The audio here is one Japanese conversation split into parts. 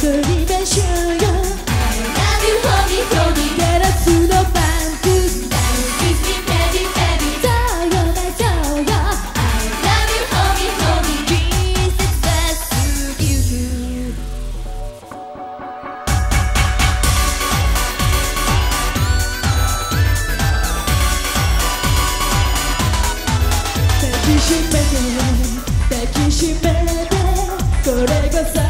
抱きしめて抱きしめてこれが最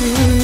you.